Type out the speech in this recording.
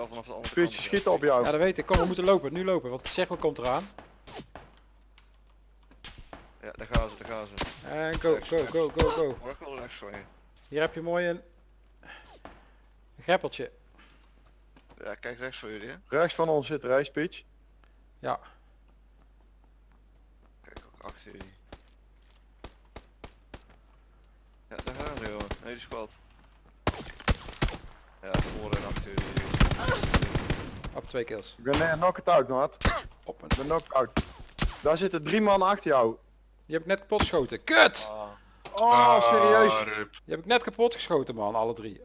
wel vanaf de andere Vuurtje kant. schieten op jou. Ja, dat weet ik. Kom, we moeten lopen. Nu lopen, want zeg wel komt eraan. Ja, daar gaan ze, daar gaan ze. En go, go, go, go, go. Hoor ik wel rechts van je. Hier heb je mooi een... een greppeltje. Ja, kijk rechts voor jullie hè. Rechts van ons zit Rijspeech. Ja. Kijk ook achter jullie. Ja, daar gaan we jongen. Nee, die squad. Ja, voor en achter jullie. Op twee kills. Ik ben uh, knock it out, maat. Op een... Ik ben knock out. Daar zitten drie man achter jou. Die heb ik net kapot geschoten. Kut! Ah, Oh, serieus. Ah, rup. Die heb ik net kapot geschoten man, alle drie.